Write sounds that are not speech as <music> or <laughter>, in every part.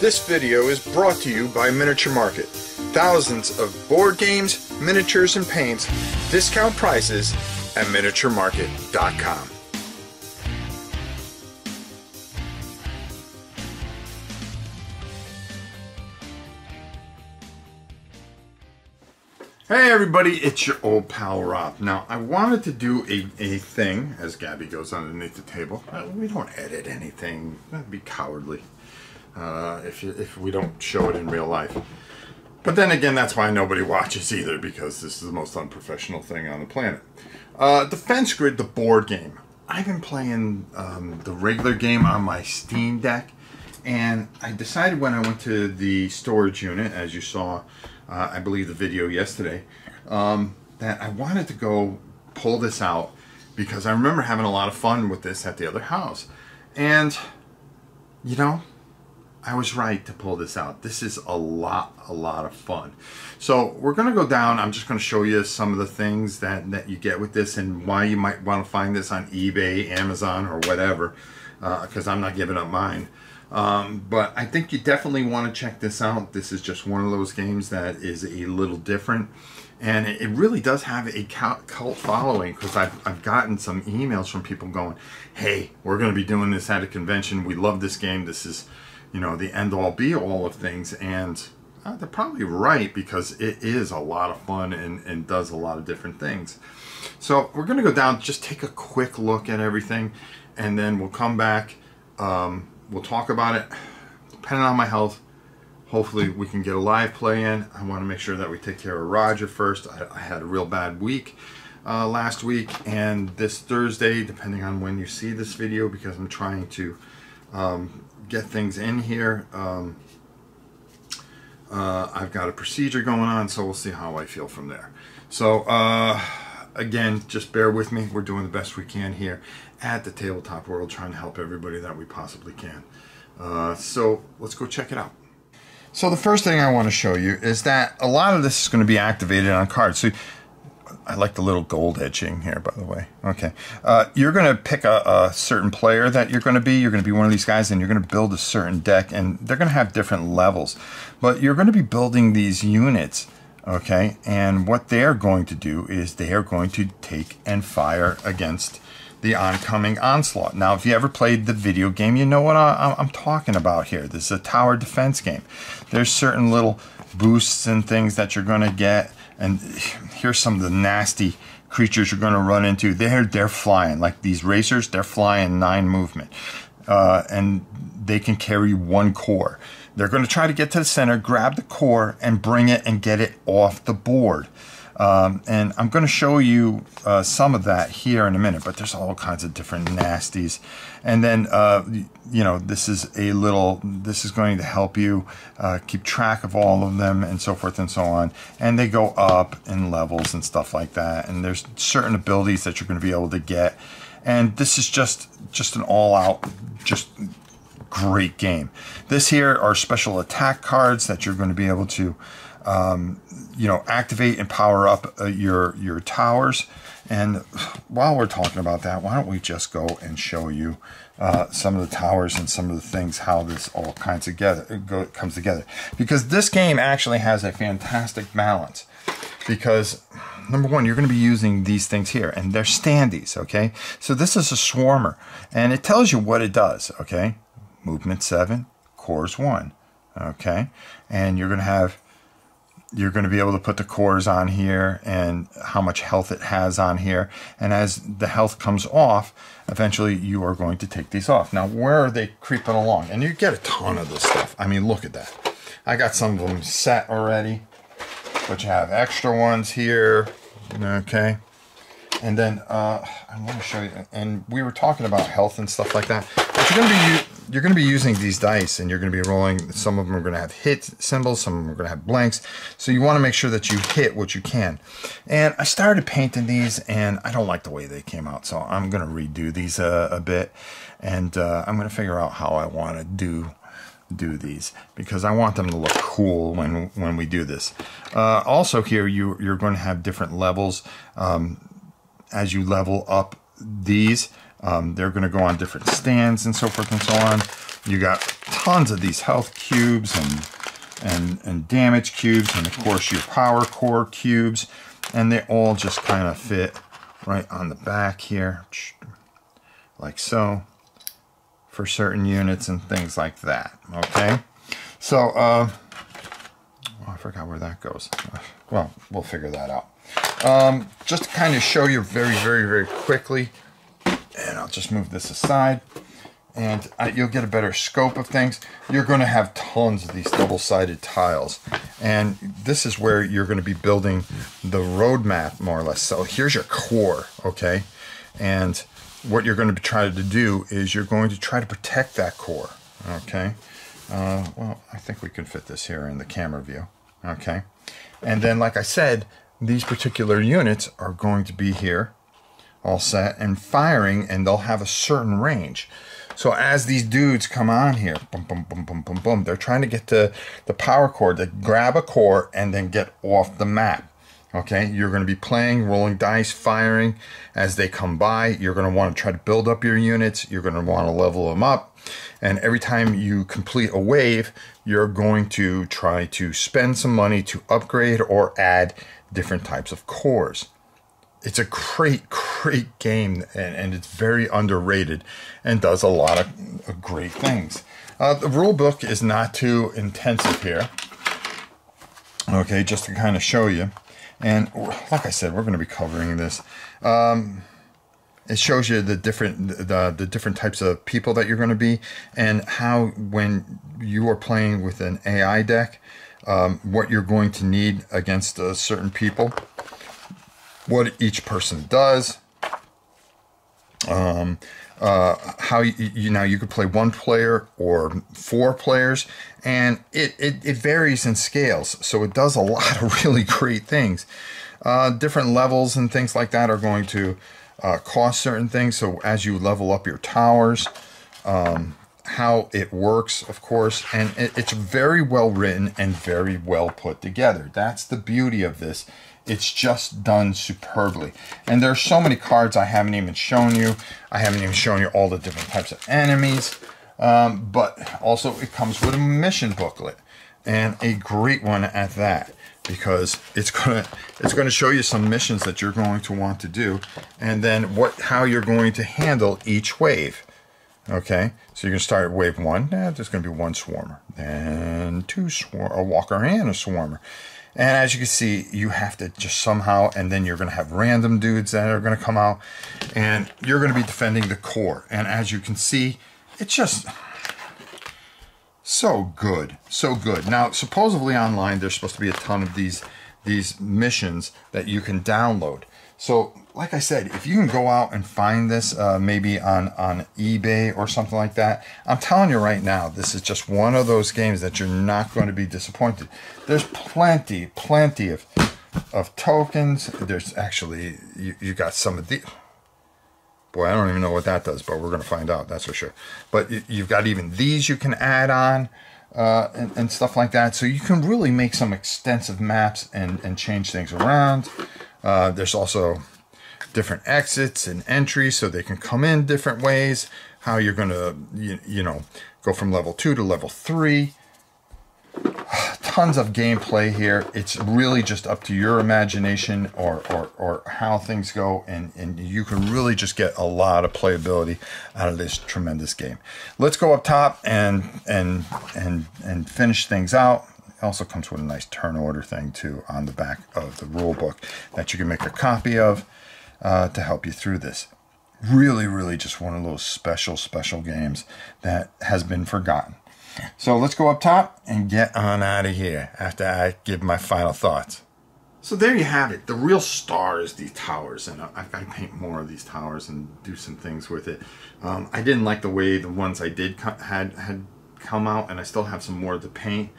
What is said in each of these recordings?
This video is brought to you by Miniature Market. Thousands of board games, miniatures, and paints, discount prices at miniaturemarket.com. Hey everybody, it's your old pal Rob. Now, I wanted to do a, a thing, as Gabby goes underneath the table. Uh, We don't edit anything. That'd be cowardly uh, if, if we don't show it in real life. But then again, that's why nobody <laughs> watches either, because this is the most unprofessional thing on the planet. Uh, Defense Grid, the board game. I've been playing um, the regular game on my Steam Deck, and I decided when I went to the storage unit, as you saw, uh, I believe the video yesterday, um, that I wanted to go pull this out because I remember having a lot of fun with this at the other house. And, you know, I was right to pull this out. This is a lot, a lot of fun. So we're going to go down. I'm just going to show you some of the things that, that you get with this and why you might want to find this on eBay, Amazon, or whatever, because uh, I'm not giving up mine. Um, but I think you definitely want to check this out. This is just one of those games that is a little different. And it really does have a cult following because I've, I've gotten some emails from people going, hey, we're going to be doing this at a convention. We love this game. This is, you know, the end all be all of things. And uh, they're probably right because it is a lot of fun and, and does a lot of different things. So we're going to go down, just take a quick look at everything, and then we'll come back. Um, we'll talk about it. Depending on my health, hopefully we can get a live play in. I want to make sure that we take care of Roger first. I, I had a real bad week uh, last week, and this Thursday, depending on when you see this video, because I'm trying to um, get things in here. Um, uh, I've got a procedure going on, so we'll see how I feel from there. So, uh, again, just bear with me. We're doing the best we can here at the Tabletop World, trying to help everybody that we possibly can. Uh, so, let's go check it out. So, the first thing I want to show you is that a lot of this is going to be activated on cards. So, I like the little gold etching here, by the way. Okay. Uh, you're going to pick a, a, certain player that you're going to be. You're going to be one of these guys, and you're going to build a certain deck, and they're going to have different levels. But you're going to be building these units, okay? And what they're going to do is they are going to take and fire against the oncoming onslaught. Now, if you ever played the video game, you know what I, I'm talking about here. This is a tower defense game. There's certain little boosts and things that you're going to get and here's some of the nasty creatures you're going to run into. They're they're flying like these racers. They're flying nine movement, uh, and they can carry one core. They're going to try to get to the center, grab the core, and bring it and get it off the board. Um, and I'm going to show you uh, some of that here in a minute, but there's all kinds of different nasties. And then, uh, you know, this is a little, this is going to help you uh, keep track of all of them and so forth and so on. And they go up in levels and stuff like that. And there's certain abilities that you're going to be able to get. And this is just, just an all out, just great game. This here are special attack cards that you're going to be able to um, you know, activate and power up uh, your your towers. And while we're talking about that, why don't we just go and show you uh, some of the towers and some of the things, how this all kinds together go, comes together. Because this game actually has a fantastic balance. Because number one, you're going to be using these things here, and they're standees. Okay, so this is a swarmer, and it tells you what it does. Okay, movement seven, cores one. Okay, and you're going to have you're going to be able to put the cores on here and how much health it has on here. And as the health comes off, eventually you are going to take these off. Now, where are they creeping along? And you get a ton of this stuff. I mean, look at that. I got some of them set already, but you have extra ones here. Okay. And then uh, I want to show you, and we were talking about health and stuff like that. But you're going to be you're going to be using these dice and you're going to be rolling. Some of them are going to have hit symbols, some of them are going to have blanks. So you want to make sure that you hit what you can. And I started painting these and I don't like the way they came out. So I'm going to redo these a, a bit and uh, I'm going to figure out how I want to do do these because I want them to look cool when when we do this. Uh, also here you you're going to have different levels um, as you level up these. Um, they're going to go on different stands and so forth and so on. You got tons of these health cubes and and and damage cubes, and of course your power core cubes, and they all just kind of fit right on the back here, like so, for certain units and things like that. Okay, so uh, oh, I forgot where that goes. Well, we'll figure that out. Um, just to kind of show you very, very, very quickly, and I'll just move this aside and uh, you'll get a better scope of things. You're going to have tons of these double-sided tiles, and this is where you're going to be building the roadmap, more or less. So here's your core, okay? And what you're going to be trying to do is you're going to try to protect that core, okay? Uh, well, I think we can fit this here in the camera view, okay? And then, like I said, these particular units are going to be here, all set and firing, and they'll have a certain range. So as these dudes come on here, boom, boom, boom, boom, boom, boom, they're trying to get to the power core to grab a core and then get off the map. Okay, you're going to be playing, rolling dice, firing as they come by. You're going to want to try to build up your units. You're going to want to level them up. And every time you complete a wave, you're going to try to spend some money to upgrade or add different types of cores it's a great, <laughs> great game, and, and it's very underrated and does a lot of great things. Uh, the rule book is not too intensive here. Okay, just to kind of show you. And like I said, we're going to be covering this. Um, it shows you the different the, the different types of people that you're going to be and how when you are playing with an AI deck, um, what you're going to need against uh, certain people what each person does. Um, uh, how you, you know you could play one player or four players, and it, it, it varies in scales. So it does a <laughs> lot of really great things. Uh, different levels and things like that are going to uh, cost certain things. So as you level up your towers, um, how it works, of course, and it, it's very well written and very well put together. That's the beauty of this it's just done superbly. And there are so many cards I haven't even shown you. I haven't even shown you all the different types of enemies. Um, but also it comes with a mission booklet and a great one at that because it's gonna it's gonna show you some missions that you're going to want to do and then what how you're going to handle each wave okay so you're gonna start wave one eh, there's gonna be one swarmer then two a walker and a swarmer and as you can see, you have to just somehow, and then you're going to have random dudes that are going to come out, and you're going to be defending the core. And as you can see, it's just so good, so good. Now, supposedly online, there's supposed to be a ton of these these missions that you can download. So, like I said, if you can go out and find this uh, maybe on, on eBay or something like that, I'm telling you right now, this is just one of those games that you're not going to be disappointed. There's plenty, plenty of, of tokens. There's actually, you, you got some of the, boy, I don't even know what that does, but we're going to find out, that's for sure. But you, you've got even these you can add on. Uh, and, and, stuff like that. So you can really make some extensive maps and, and change things around. Uh, there's also different exits and entries so they can come in different ways. How you're going to, you, you know, go from level 2 to level 3. <sighs> Tons of gameplay here. It's really just up to your imagination or, or, or how things go, and, and you can really just get a lot of playability out of this tremendous game. Let's go up top and and and and finish things out. Also comes with a nice turn order thing too on the back of the rule book that you can make a copy of uh, to help you through this. Really, really just one of those special, special games that has been forgotten. So let's go up top and get on out of here after I give my final thoughts. So there you have it. The real star is these towers, and I've got to paint more of these towers and do some things with it. Um, I didn't like the way the ones I did had had come out, and I still have some more to paint.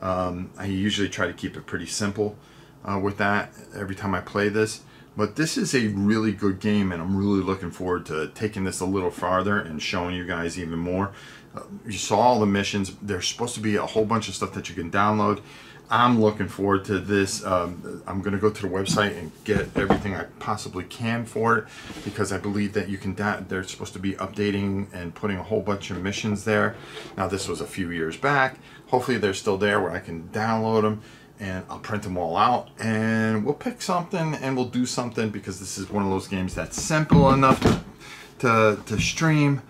Um, I usually try to keep it pretty simple uh, with that every time I play this. But this is a really good game, and I'm really looking forward to taking this a little farther and showing you guys even more. Uh, you saw all the missions. There's supposed to be a whole bunch of stuff that you can download. I'm looking forward to this. Um, I'm going to go to the website and get everything I possibly can for it because I believe that you can. They're supposed to be updating and putting a whole bunch of missions there. Now this was a few years back. Hopefully they're still there where I can download them and I'll print them all out and we'll pick something and we'll do something because this is one of those games that's simple enough to to, to stream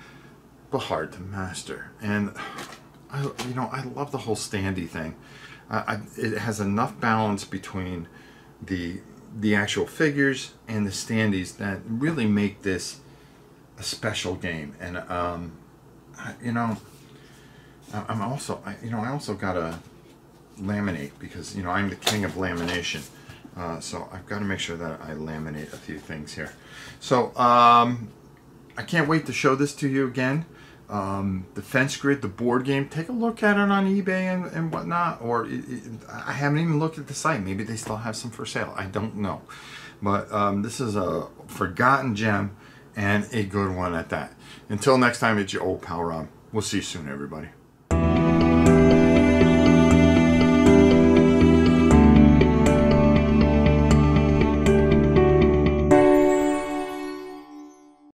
but hard to master. And I, you know, I love the whole standy thing. I, it has enough balance between the the actual figures and the standees that really make this a special game. And um, I, you know, I'm also I, you know I also gotta laminate because you know I'm the king of lamination. Uh, so I've got to make sure that I laminate a few things here. So um, I can't wait to show this to you again um, Defense Grid, the board game. Take a look at it on eBay and, and whatnot. Or it, it, I haven't even looked at the site. Maybe they still have some for sale. I don't know. But um, this is a forgotten gem and a good one at that. Until next time, it's your old pal Rob. We'll see you soon, everybody.